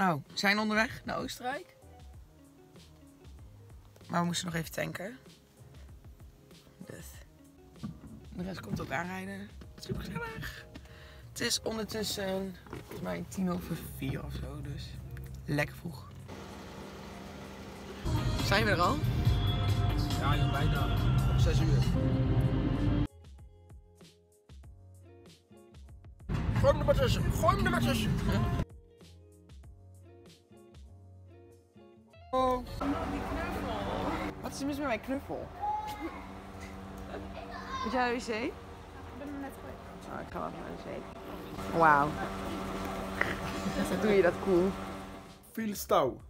Nou, we zijn onderweg naar Oostenrijk. Maar we moesten nog even tanken. Dus. De rest komt ook aanrijden. Super gezellig. Het is ondertussen volgens mij tien over vier of zo, dus lekker vroeg. Zijn we er al? Ja, joh, bijna. Op 6 uur. Gooi hem er maar tussen. Gooi hem er maar tussen. Oh. Wat is er mis met mijn knuffel? Moet jij naar de wc? Ik ben er net geweest. Oh, ik ga wel naar de wc. Wauw. Zo doe je dat cool. Veel stouw.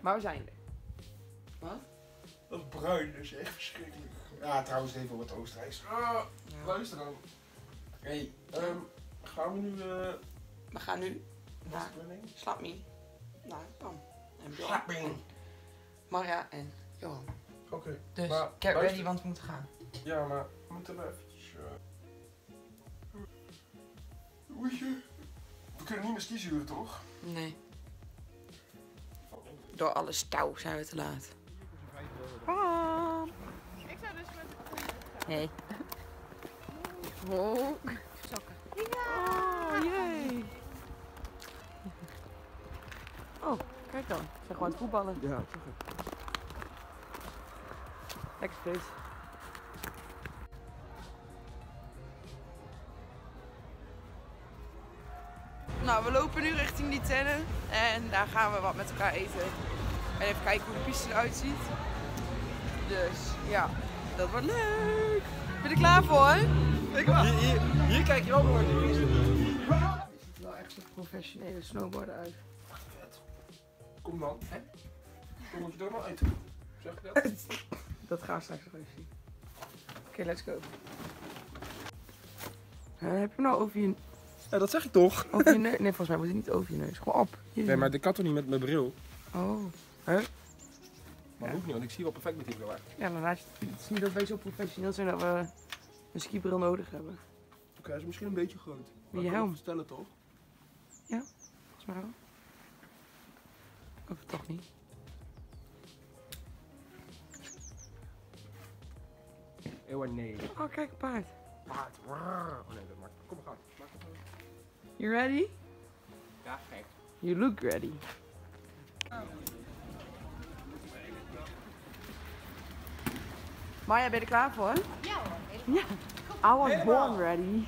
Maar we zijn er. Wat? Dat bruin is echt verschrikkelijk. Ja, trouwens, even wat Oostenrijks. Ah, luister dan. Hé, hey, um, gaan we nu... Uh, we gaan nu naar naar Slap Me. Naar Pam. En. En Marja en Johan. Oké. Okay, Dus maar, get luister. ready, want we moeten gaan. Ja, maar we moeten we eventjes... Uh... Oei, we kunnen niet meer skizuren, toch? Nee. Door alle stouw zijn we te laat. Pam. Ik zou dus met Hey. Oh. sokken. Oh, jee. Kijk dan. Ze zijn gewoon aan het voetballen. Ja, toch. Lekker fris. Nou, we lopen nu richting die tennen. En daar gaan we wat met elkaar eten. En even kijken hoe de piste eruit ziet. Dus ja, dat wordt leuk. Ben je er klaar voor? Ik wel. Hier, hier, hier kijk je wel nooit de piste. Het ziet er wel echt een professionele snowboarder uit. Kom dan, hè? Kom moet je er maar uit. Zeg je dat? Dat gaan we straks nog even zien. Oké, let's go. Heb je nou over je, Ja, dat zeg ik toch? over je neus? Nee, volgens mij moet het niet over je neus. Gewoon op. Hier Nee, maar ik kan toch niet met mijn bril? Oh. Maar Ja. hoeft niet, want ik zie wel perfect met die bril uit. Ja, dan laat je het is niet dat wij zo professioneel zijn dat we een skibril nodig hebben. Oké, hij is misschien een beetje groot. Maar Je helm. het verstellen toch? Volgens mij wel. Of toch niet? Eeuw, nee. Oh, kijk, paard. Paard. Oh nee, dat maakt. Kom maar, gaan. You ready? Ja, gek. You look ready. Maya, ben je er klaar voor? Ja hoor. Ja. I was born ready.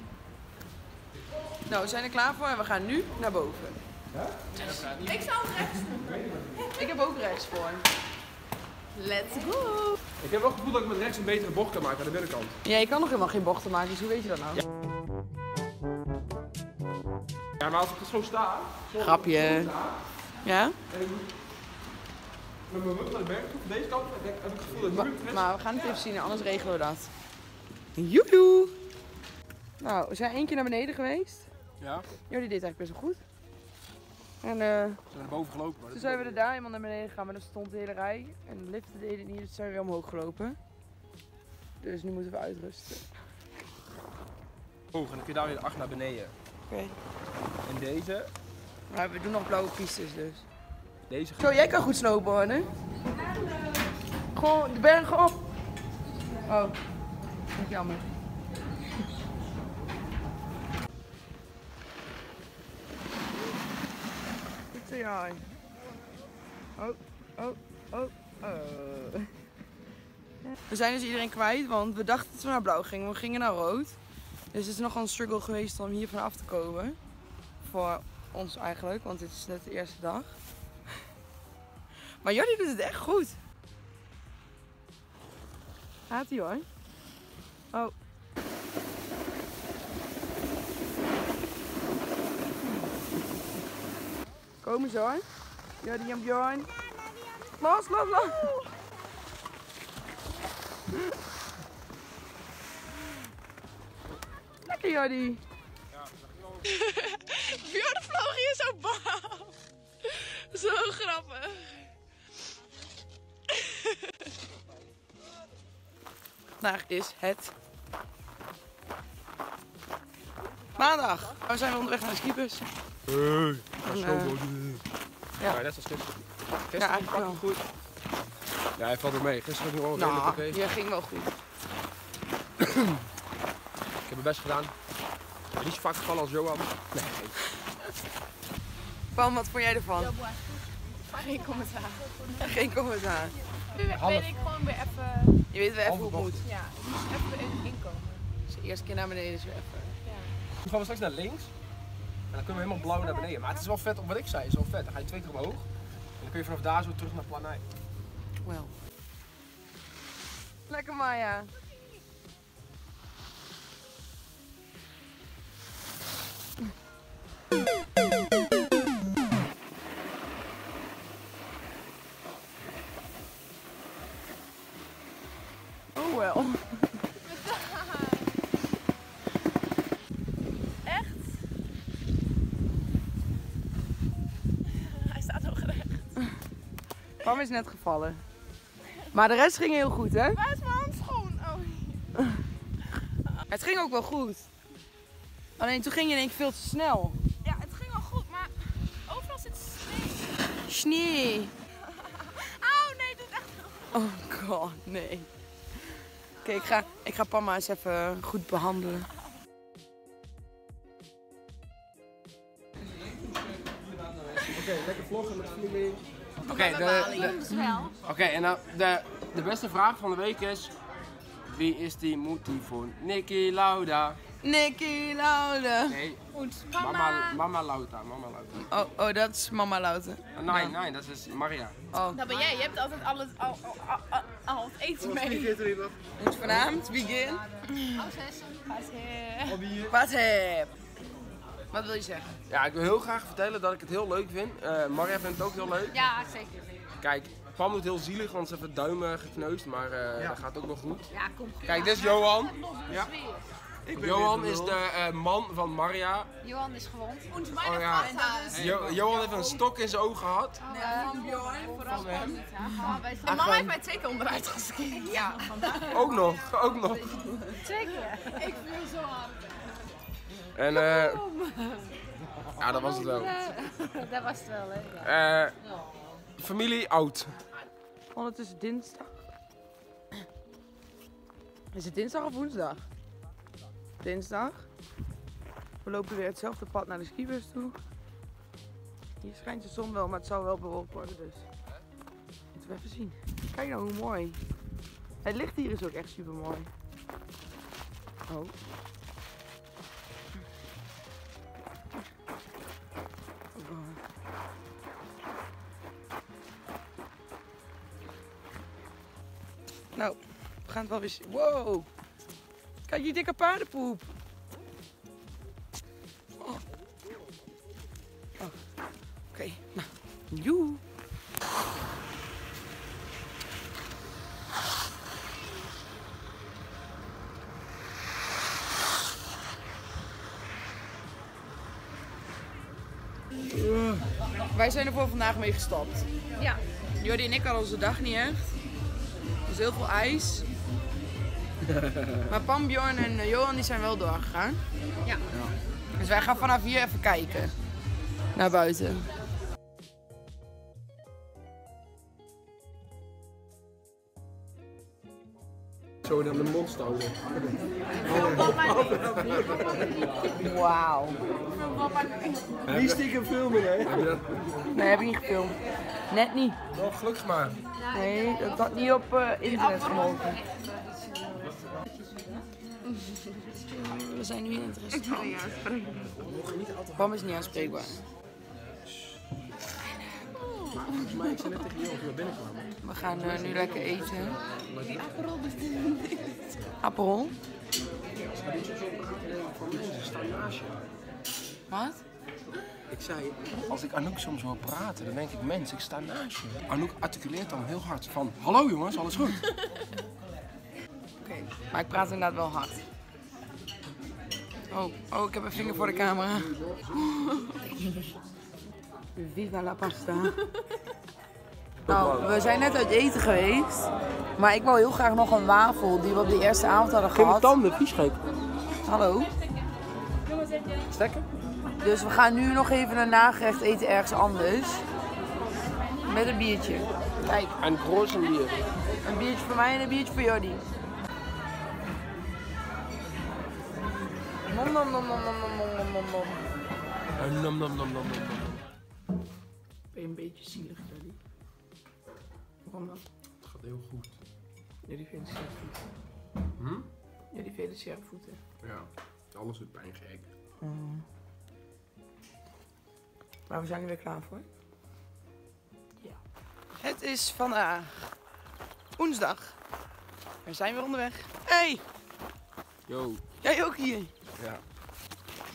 Nou, we zijn er klaar voor en we gaan nu naar boven. Ik zou rechts doen. Ik heb ook rechts voor. Let's go! Ik heb wel het gevoel dat ik met rechts een betere bocht kan maken aan de binnenkant. Ja, je kan nog helemaal geen bochten maken, dus hoe weet je dat nou? Ja, maar als ik er zo sta. Zo, Grapje. zo sta, Ja? en ik moet met mijn rug naar de berg toe, van deze kant, heb ik het gevoel dat ik Ma- nu rechts- maar we gaan het even zien, anders regelen we dat. Joejoe! Nou, we zijn één keer naar beneden geweest. Ja, Jullie deed eigenlijk best wel goed. En eh, we zijn naar boven gelopen. Maar toen dat- zijn we er daar helemaal naar beneden gegaan, maar er stond de hele rij. En de liften deden het niet, dus zijn we weer omhoog gelopen. Dus nu moeten we uitrusten. Hoog, en dan kun je daar weer de acht naar beneden. Oké. En deze, Maar we doen nog blauwe pistes dus. deze Zo, jij kan goed snowboarden. Gewoon de bergen op. Oh, vind ik jammer. Jij. Oh, oh, oh, oh. We zijn dus iedereen kwijt, want we dachten dat we naar blauw gingen. We gingen naar rood. Dus het is nogal een struggle geweest om hier vanaf te komen. Voor ons eigenlijk, want dit is net de eerste dag. Maar Jordi doet het echt goed. Gaat hij hoor. Oh. Komen zo hoor. Jordi en Bjorn. Los, los, los. Lekker Jordi. Björn vloog hier zo bam. Zo grappig. Vandaag is het maandag. We zijn onderweg naar de skibus. een, Ja, eh, schoonmoeder. ja. Ja, net zoals gisteren. Ja, Gisteren eigenlijk pak wel. goed. Ja, hij valt er mee. Gisteren ging wel redelijk Nou, oké. je ging wel goed. Ik heb mijn best gedaan. Niet zo vaak gevallen als Johan. Nee. Pam, wat vond jij ervan? Geen commentaar. Geen commentaar. Nu ben Half. ik gewoon weer even, Je weet wel even hoe het moet. ja, ik moest even in, inkomen. Dus de eerste keer naar beneden is weer even. Dan gaan we straks naar links. En dan kunnen we helemaal blauw naar beneden. Maar het is wel vet, wat ik zei, is wel vet. Dan ga je twee keer omhoog. En dan kun je vanaf daar zo terug naar Planij. Wel. Lekker Maya. Pam is net gevallen. Maar de rest ging heel goed, hè? Waar is mijn handschoen? Oh. Het ging ook wel goed. Alleen toen ging je in één keer veel te snel. Ja, het ging al goed, maar overal zit sneeuw. Snee. Oh nee, dit is echt... Oh god, nee. Oké, ik, ga, ik ga Pam maar eens even goed behandelen. Oké, lekker vloggen met familie. Oké, Okay, de, wel. Oké, en nou, de, de beste vraag van de week is... Wie is die moet die voor Nicky Lauda? Nicky Laude. Nee, Goed. mama, Mama. mama Lauda, mama Lauda. Oh, oh, dat is mama. Oh, nee, nee, dat is Maria. Oh, Dat ben jij. Je hebt altijd alles, al, al, al, al, al het eten mee. dus vanavond, begin. Wat, Wat heb? Wat wil je zeggen? Ja, ik wil heel graag vertellen dat ik het heel leuk vind. Eh, Maria vindt het ook heel leuk. Ja, zeker. Kijk, Pam doet heel zielig, want ze heeft het duim eh, gekneusd, maar eh, dat gaat ook wel goed. Ja, kom. Kijk, dit is Johan. Ja. Johan is de eh, man van Maria. Johan is gewond. Oh ja. Jo- Johan heeft een stok in zijn oog gehad. Van Bjorn. Van hem. Mijn mama heeft mij twee keer onderuit geskikt. Ja, Ook nog, ook nog. twee keer. Ik viel zo hard. En eh. ja, dat was het wel. Dat was het wel, hè? Eh, familie oud. Ondertussen dinsdag. Is het dinsdag of woensdag? Dinsdag. We lopen weer hetzelfde pad naar de skibus toe. Hier schijnt de zon wel, maar het zal wel bewolkt worden dus. Moeten we even zien. Kijk nou hoe mooi. Het licht hier is ook echt super mooi. Oh. We gaan het wel weer zien. Wow! Kijk die dikke paardenpoep. Oh. Oh. Oké, nou. Joe. Wij zijn er voor vandaag mee gestapt. Ja. Jordi en ik hadden onze dag niet echt. Heel veel ijs. Maar Pam, Bjorn en eh, Johan die zijn wel doorgegaan. Ja. Dus wij gaan vanaf hier even kijken. Naar buiten. Zo naar de mond stoten. Wauw. Wie stiekem filmen, hè? Nee, heb ik niet gefilmd. Net niet. wel gelukkig maar? Nee, dat had niet op eh, internet gemogen. We zijn nu in het restaurant. Pam is niet aanspreekbaar. Volgens mij, ik zei net tegen jou we. We gaan eh, nu lekker eten. Aperol? Staan naast je. Wat? Ik zei, als ik Anouk soms hoor praten, dan denk ik, mens, ik sta naast je. Anouk articuleert dan heel hard van, hallo jongens, alles goed? Oké, maar ik praat inderdaad wel hard. Oh, oh, ik heb een vinger voor de camera. Viva la pasta. Nou, we zijn net uit eten geweest. Maar ik wil heel graag nog een wafel die we op de eerste avond hadden gehad. tanden, viesgeek. Hallo. Stekken? Dus we gaan nu nog even een nagerecht eten ergens anders. Met een biertje. Kijk. Een groot bier. Een biertje voor mij en een biertje voor Jordi. Nom nom nom nom nom nom nom nom. Nom nom nom nom nom nom. Ben je een beetje zielig, Jordi? Waarom dan? Het gaat heel goed. Jullie vinden sterfvoeten. Hm? Jullie vinden voeten. Ja, alles doet pijn gek. Maar we zijn er weer klaar voor. Ja. Het is vandaag woensdag. We zijn weer onderweg. Hey, Yo. jij ook hier? Ja.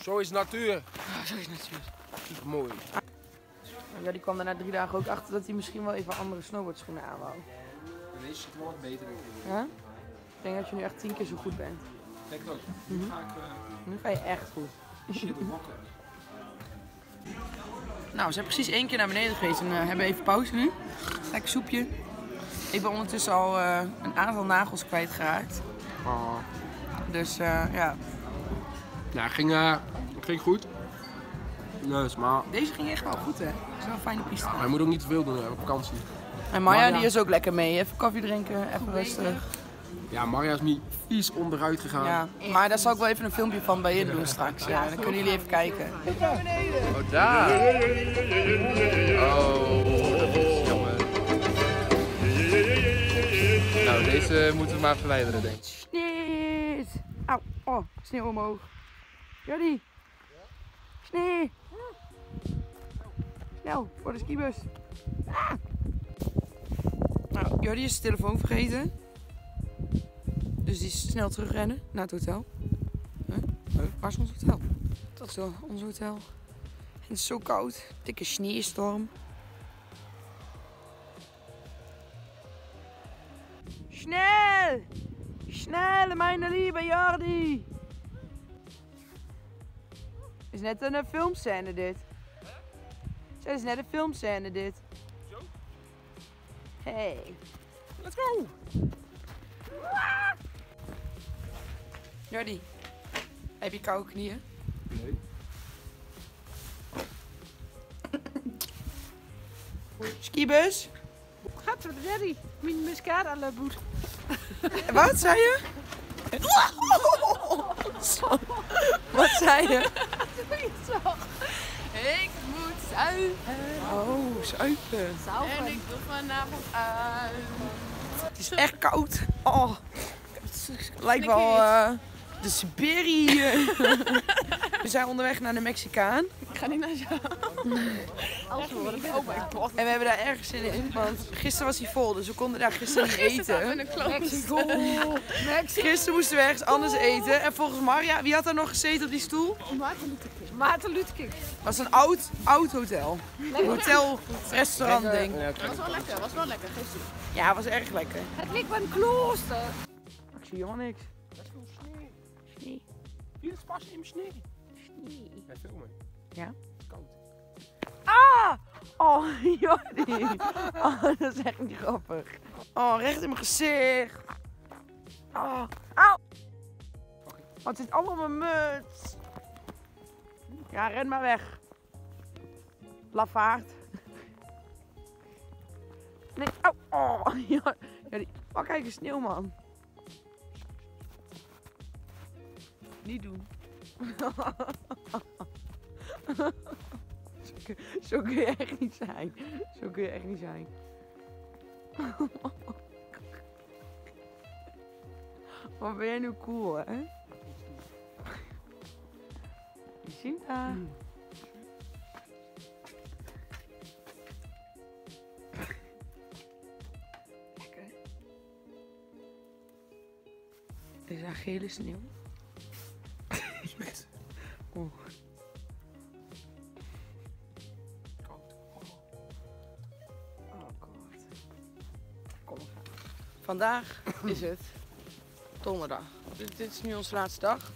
Zo is natuur. Oh, zo is het natuurlijk. Super mooi. Ja, die kwam er na drie dagen ook achter dat hij misschien wel even andere snowboardschoenen aan wou. Deze zit wel wat beter ik. Ja? Ik denk dat je nu echt tien keer zo goed bent. Kijk ook. Nu ga ik Nu ga je echt goed. shit rocken. Nou, we zijn precies één keer naar beneden geweest en eh, hebben even pauze nu. Lekker soepje. Ik ben ondertussen al eh, een aantal nagels kwijtgeraakt. Oh. Dus eh, ja, Nou, ging, eh, ging goed. Dus, maar deze ging echt wel goed hè. Het is wel een fijne piste. hij moet ook niet te veel doen, we hebben vakantie. En Maya Marja. die is ook lekker mee. Even koffie drinken, even rustig. Ja, Maria is niet vies onderuit gegaan. Ja, maar daar zal ik wel even een filmpje van bij je doen straks. Ja, dan kunnen jullie even kijken. Oh, daar. Oh, jongen. Nou, deze moeten we maar verwijderen, denk ik. Sneeuw! Auw, oh, sneeuw omhoog. Jordi! Sneeuw! Snel, voor de skibus. Ah. Nou, Jordi is zijn telefoon vergeten. Dus die is snel terugrennen naar het hotel. Huh? Huh? Waar is ons hotel? Dat is wel ons hotel. En het is zo koud. Dikke sneeuwstorm. Snel! Snel, mijn lieve Jordi! Is net een eh, filmscène dit. Het is net een filmscène dit. Zo? Hey. Let's go! Jordi, heb je koude knieën? Nee. Skibus? Gadverderrie, mijn mascara aan de boet. Wat zei je? Zo. Wat zei je? Ik moet zuipen. Oh, zuipen. En ik doe vanavond uit. Het is echt koud. Oh. Het lijkt wel eh, de Siberië. We zijn onderweg naar de Mexicaan. Ik ga niet naar jou. Oh my god. En we hebben daar erg zin in. Want gisteren was hij vol, dus we konden daar gisteren niet eten. In een kloos. Gisteren moesten we ergens anders eten. En volgens Maria, wie had daar nog gezeten op die stoel? Maarten Luther King. Het was een oud, oud hotel. Hotel, restaurant ding. Was wel lekker, was wel lekker. Toe. Ja, het was erg lekker. Het lijkt wel een klooster. Ik zie helemaal niks. Hier is pas in mijn sneeuw. Filmen. Ja? Het is koud. Ah! Oh, Jordi. Oh, dat is echt niet grappig. Oh, recht in mijn gezicht. Oh, auw. Oh, het zit allemaal op mijn muts. Ja, ren maar weg. Lafaard. Nee, au. Oh, Jordi. Oh, kijk, een sneeuwman. Niet doen. Zo kun, zo kun je echt niet zijn. Zo kun je echt niet zijn. Wat ben jij nu cool, hè? Je ziet dat. Lekker. Is daar gele sneeuw? Oh. Oh god. Kom maar. Vandaag is het donderdag. Dit, dit is nu onze laatste dag.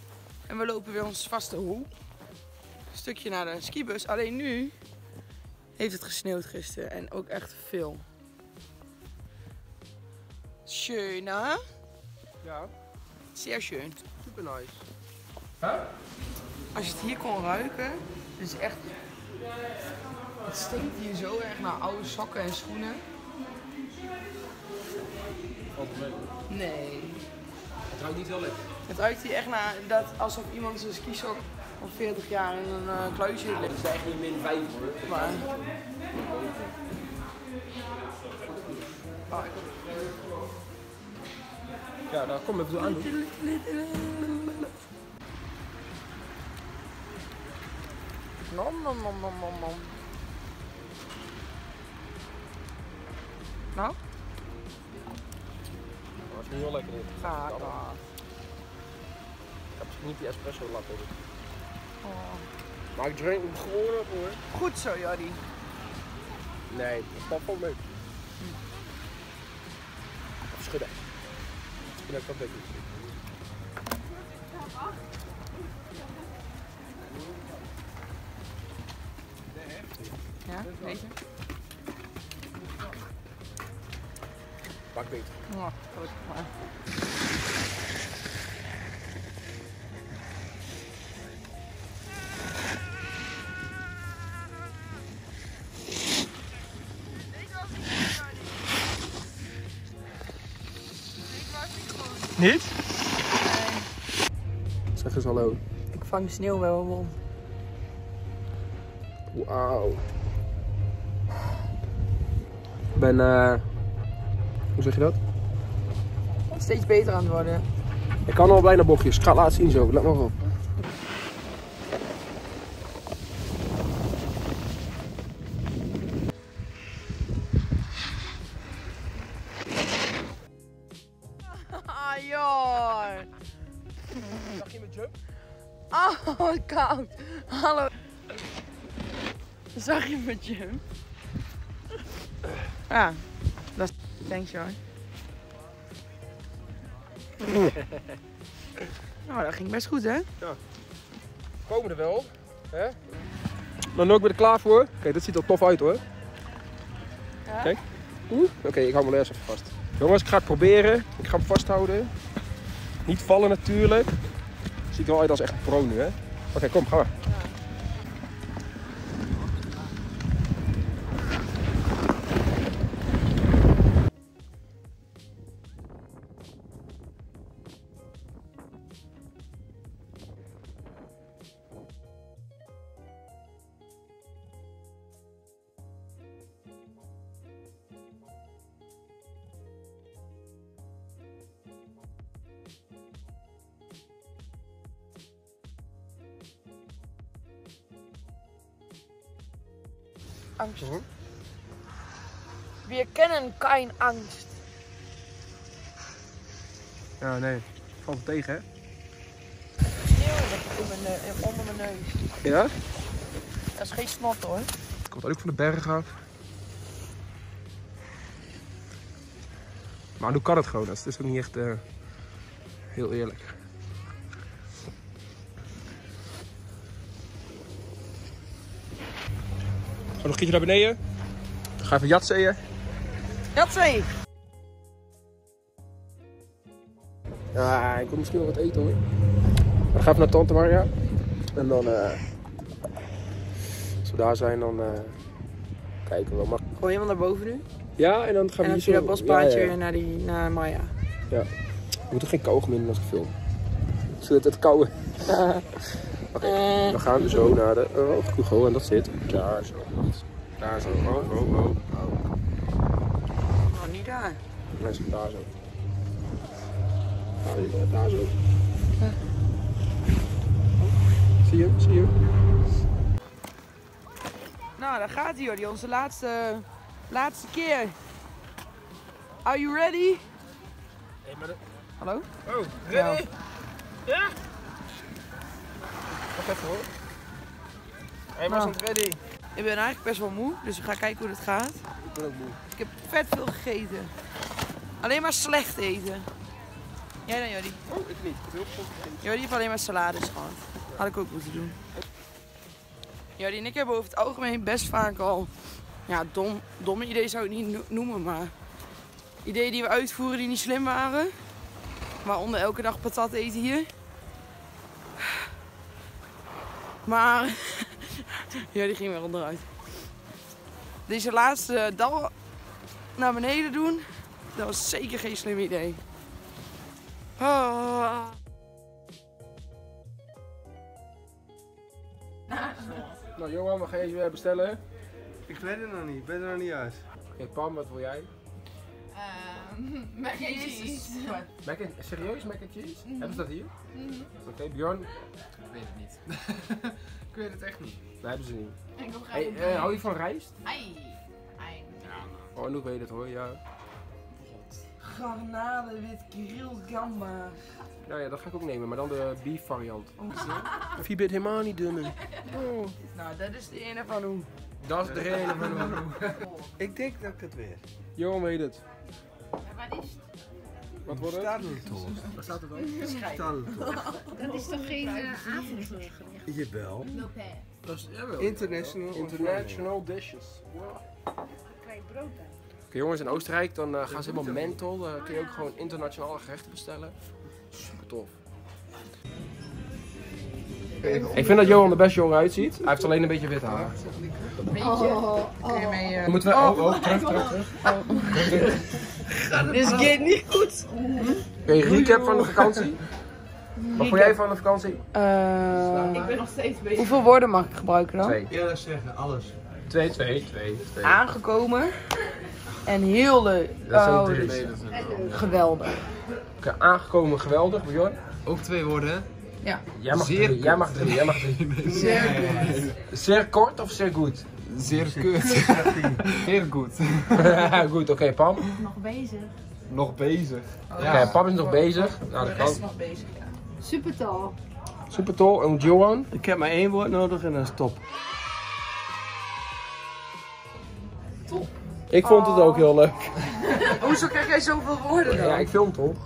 En we lopen weer ons vaste hoe. Een stukje naar de skibus. Alleen nu heeft het gesneeuwd gisteren. En ook echt veel. Schön, hè? Ja, Zeer schön. super nice. Als je het hier kon ruiken, het is echt. Het stinkt hier zo erg naar oude sokken en schoenen. Nee. Het ruikt niet heel lekker. Het ruikt hier echt naar dat alsof iemand zijn skisok van 40 jaar in een eh, kluisje Dat ligt. is echt niet min 5 hoor. Maar. Oh, ik Ja, daar kom even aan Nom nom nom nom nom nom. Nou, Dat is niet heel lekker dit. ga. Ik heb misschien niet die espresso latte. Oh. Maar ik drink hem gewoon op hoor. Goed zo, Jordi. Nee, dat valt wel mee. Even schudden. Misschien heb ik dat denk ik. Je? Pak beter. Oh, goed, maar. Niet? Zeg eens hallo. Ik vang sneeuw bij mijn mond. Wauw. Ik ben, eh. hoe zeg je dat? Steeds beter aan het worden. Ik kan al bijna bochtjes. Ik ga het laten zien zo. Let maar op. Ah, joh. Zag je mijn jump? Oh, wat koud. Hallo. Zag je mijn jump? Ja, dat is... Thanks, joh. nou, dat ging best goed, hè? Komen er wel. Hè? Maar nu ik ben er klaar voor. Kijk, dit ziet er tof uit hoor. Ja? Kijk. Oeh. Oké, ik hou mijn les even vast. Jongens, ik ga het proberen. Ik ga hem vasthouden. Niet vallen natuurlijk. Ziet er wel uit als echt een pro nu hè. Oké, kom, gaan we. Angst. Kein angst. Ja, nee. Valt het tegen hè? Sneeuw mijn, onder mijn neus. Ja? Dat is geen snot, hoor. Het komt ook van de berg af. Maar nu kan het gewoon. Het is ook niet echt eh, heel eerlijk. Ga nog een keertje naar beneden. Ga even jatseeën. Ja, ik wil misschien wel wat eten hoor. Dan ga even naar Tante Maria. En dan, eh als we daar zijn, dan eh, kijken we wel. Maar, Gewoon helemaal naar boven nu. ja, en dan gaan we En dan hier zo... dat Ja, ja, ja. naar, die, naar Maya. We moeten geen kauwgom in als ik film. Zodat het koude. Oké, Eh. dan gaan we zo naar de oh, en dat zit daar zo. Daar zo. Oh, oh, oh. oh. Daar. Zit daar zo. Daar, daar zo. Zie je hem? Zie je? Nou, daar gaat hij, Jordi. Onze laatste, laatste keer. Are you ready? Hey, maar de... Hallo? Oh, ready? Ja! Wacht even hoor. Hey, maar Nou. het ready? Ik ben eigenlijk best wel moe, dus we gaan kijken hoe dit gaat. Ik ben ook moe. Ik heb vet veel gegeten. Alleen maar slecht eten. Jij dan, Jordi? Oh, ik niet. Ik heb heel veel gegeten. Jordi heeft alleen maar salades gehad. Had ik ook moeten doen. Jordi en ik hebben over het algemeen best vaak al... Ja, dom, domme ideeën zou ik niet no- noemen, maar... Ideeën die we uitvoeren die niet slim waren. Waaronder elke dag patat eten hier. Maar die ging weer onderuit. Deze laatste dal naar beneden doen, dat was zeker geen slim idee. Ah. Nou Johan, wat ga je eh, bestellen? Ik weet het nog niet, ik ben er nog niet uit. Oké, Pam, wat wil jij? mac and cheese. Mac and, serieus, mac and cheese? Hebben ze dat hier? Oké, Bjorn? Ik weet het niet. ik weet het echt niet. Dat hebben ze niet. Ik Hey, eh, hou je van rijst? Ai. Ai. Oh, Anouk weet het hoor, ja. Garnalen wit grilled gamba. Ja, ja, dat ga ik ook nemen, maar dan de beef variant. Of je bent helemaal niet dummen. Oh. Nou, dat is de ene van hoe. Dat is de reden van Ik denk dat ik het weet. Johan weet het. Wat is het? Wat wordt het? Stadeltocht. Wat staat er dan? Stadeltocht. Dat is toch geen uh, avondgerecht? Jawel. Lopez. Dat is, jawel. International. International dishes. Wow. Krijg je brood bij. Oké jongens, in Oostenrijk dan eh, gaan ze helemaal mental. Dan kun je ook gewoon internationale gerechten bestellen. Super tof. Ik vind dat Johan er best jong uitziet. Hij heeft alleen een beetje wit haar. Kun je mee, eh, Dan moeten we... Oh, oh, terug, terug, terug. Dit gaat niet goed. Oké, recap van de vakantie. Wat vond jij van de vakantie? Eh, Ik ben nog steeds bezig. hoeveel woorden mag ik gebruiken dan? Twee. Eerlijk zeggen, alles. Twee, twee, twee. twee. Aangekomen. En heel leuk. Dat zijn Oh, drie. dus geweldig. Oké, aangekomen, geweldig. Bjorn? Ook twee woorden, hè? Jij mag Zeer drie, jij mag drie, jij mag drie. Zeer kort of zeer goed? Zeer kut. Heel goed. goed, oké, Pam. Nog bezig. Nog bezig. Oké, Pam is nog bezig. Nou, dat kan. nog bezig. Super tall. Super tof. En Johan? Ik heb maar één woord nodig en dan is top. Ik vond het ook heel leuk. Hoezo krijg jij zoveel woorden dan? Ja, ik film toch?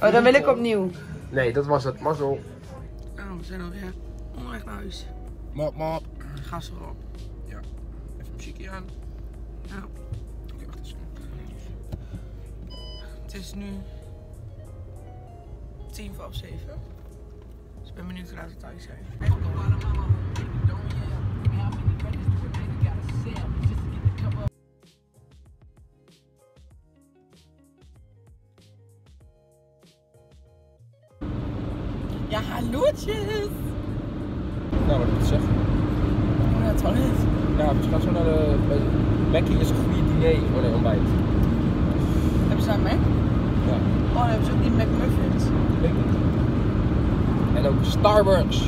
Oh, dan wil ik opnieuw. Nee, dat was het. Mazzel. Oh, we zijn alweer onderweg naar huis. Mop, mop. Gas erop. Ja. Muziekje aan. Ja. Oké, wacht eens. Het is nu tien voor half zeven. Dus ik ben benieuwd hoe laat we thuis zijn. Ja, hallootjes! Nou, wat moet ik zeggen? Ik moet naar het toilet. Ja, we gaan zo naar de... de- Mackie is een goede diner voor een ontbijt. Hebben ze daar Mac? Ja. Oh, dan hebben ze ook die McMuffins. Weet ik niet. En ook Starbucks.